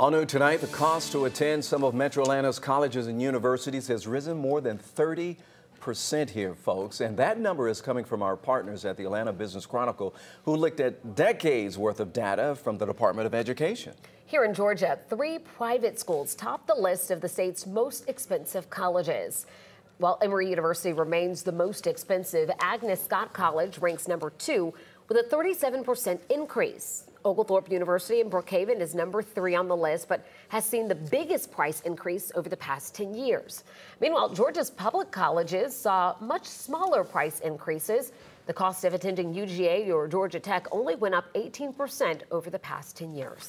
All new tonight, the cost to attend some of Metro Atlanta's colleges and universities has risen more than 30 percent here, folks. And that number is coming from our partners at the Atlanta Business Chronicle, who looked at decades worth of data from the Department of Education. Here in Georgia, three private schools top the list of the state's most expensive colleges. While Emory University remains the most expensive, Agnes Scott College ranks number two with a 37% increase. Oglethorpe University in Brookhaven is number three on the list, but has seen the biggest price increase over the past 10 years. Meanwhile, Georgia's public colleges saw much smaller price increases. The cost of attending UGA or Georgia Tech only went up 18% over the past 10 years.